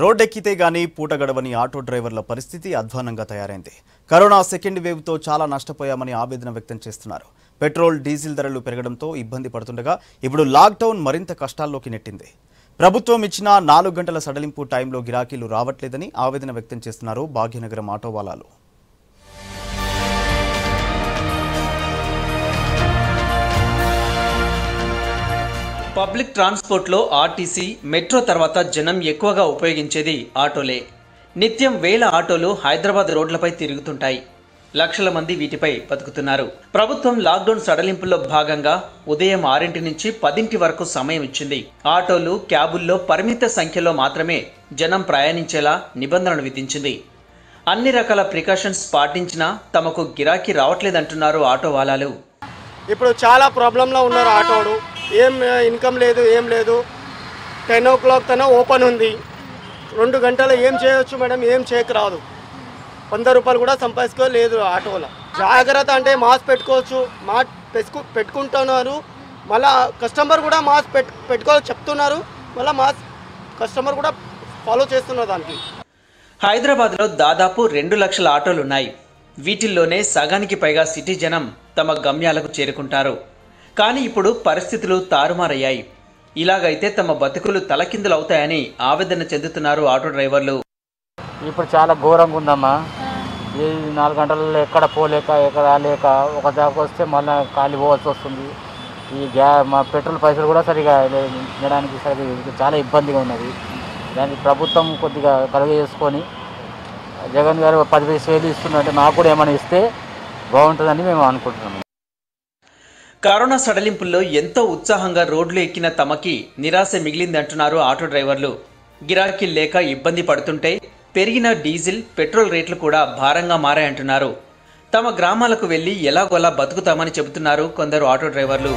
రోడ్డెక్కితే గానీ పూట గడవని ఆటో డ్రైవర్ల పరిస్థితి అధ్వానంగా తయారైంది. కరోనా సెకండ్ వేవ్తో చాలా నష్టపోయామని ఆవేదన వ్యక్తం చేస్తున్నారు. పెట్రోల్ డీజిల్ ధరలు పెరగడంతో ఇబ్బంది పడుతుండగా ఇప్పుడు లాక్డౌన్ మరింత కష్టాల్లోకి నెట్టింది. ప్రభుత్వం ఇచ్చిన నాలుగు గంటల సడలింపు టైంలో గిరాకీలు రావట్లేదని ఆవేదన వ్యక్తం చేస్తున్నారు భాగ్యనగరం ఆటోవాలాలు పబ్లిక్ ట్రాన్స్పోర్ట్లో ఆర్టీసీ మెట్రో తర్వాత జనం ఎక్కువగా ఉపయోగించేది ఆటోలే. నిత్యం వేల ఆటోలు హైదరాబాద్ రోడ్లపై తిరుగుతుంటాయి. లక్షల మంది వీటిపై బతుకుతున్నారు. ప్రభుత్వం లాక్డౌన్ సడలింపుల్లో భాగంగా ఉదయం ఆరింటి నుంచి పదింటి వరకు సమయం ఇచ్చింది. ఆటోలు క్యాబుల్లో పరిమిత సంఖ్యలో మాత్రమే జనం ప్రయాణించేలా నిబంధనలు విధించింది. అన్ని రకాల ప్రికాషన్స్ పాటించినా తమకు గిరాకీ రావట్లేదంటున్నారు ఆటో వాలాలు ఇప్పుడు చాలా ప్రాబ్లంలో ఉన్నారు ఆటోడు ఏం ఇన్కమ్ లేదు ఏం లేదు. టెన్ ఓ క్లాక్ తన ఓపెన్ ఉంది. రెండు గంటలు ఏం చేయొచ్చు మేడం ఏం చేయకరాదు వంద రూపాయలు కూడా సంపాదించుకోలేదు ఆటోలో. జాగ్రత్త అంటే మాస్క్ పెట్టుకోవచ్చు మా పెట్టుకు పెట్టుకుంటున్నారు. మళ్ళా కస్టమర్ కూడా మాస్క్ పెట్టు పెట్టుకోవాలి చెప్తున్నారు. మళ్ళీ మాస్క్ కస్టమర్ కూడా ఫాలో చేస్తున్నారు దానికి. హైదరాబాద్లో దాదాపు రెండు లక్షల ఆటోలున్నాయి వీటిల్లోనే సగానికి పైగా సిటీ జనం తమ గమ్యాలకు చేరుకుంటారు. కానీ ఇప్పుడు పరిస్థితులు తారుమారయ్యాయి. ఇలాగైతే తమ బతుకులు తలకిందులవుతాయని ఆవేదన చెందుతున్నారు ఆటో డ్రైవర్లు. ఇప్పుడు చాలా ఘోరంగా ఉందమ్మా. ఈ నాలుగు గంటలలో ఎక్కడ పోలేక ఎక్కడ రాలేక ఒక దాకా వస్తే మళ్ళీ ఖాళీ పోవాల్సి వస్తుంది. ఈ గ్యా మా పెట్రోల్ పైసలు కూడా సరిగా తినడానికి సరిగా చాలా ఇబ్బందిగా ఉన్నది. దానికి ప్రభుత్వం కొద్దిగా కలుగజేసుకొని జగన్ గారు పదివేలు వేలు ఇస్తున్నట్టు నాకు కూడా ఏమైనా ఇస్తే బాగుంటుందని మేము అనుకుంటున్నాము. కరోనా సడలింపుల్లో ఎంతో ఉత్సాహంగా రోడ్లు ఎక్కిన తమకి నిరాశ మిగిలిందంటున్నారు ఆటో డ్రైవర్లు. గిరాకీలు లేక ఇబ్బంది పడుతుంటే పెరిగిన డీజిల్ పెట్రోల్ రేట్లు కూడా భారంగా మారాయంటున్నారు. తమ గ్రామాలకు వెళ్ళి ఎలాగోలా బతుకుతామని చెబుతున్నారు కొందరు ఆటో డ్రైవర్లు.